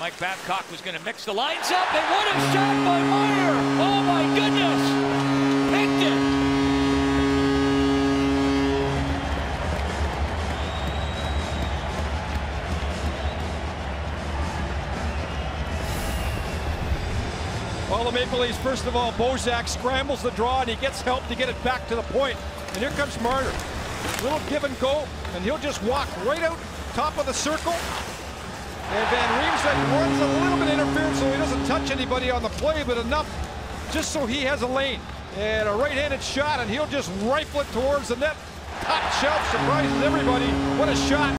Mike Babcock was going to mix the lines up, and what a shot by Marner! Oh my goodness! Picked it! Well, the Maple Leafs, first of all, Bozak scrambles the draw and he gets help to get it back to the point. And here comes Marner. Little give and go, and he'll just walk right out top of the circle. And Van Runs a little bit interference so he doesn't touch anybody on the play, but enough just so he has a lane. And a right-handed shot, and he'll just rifle it towards the net. Top shelf surprises everybody. What a shot.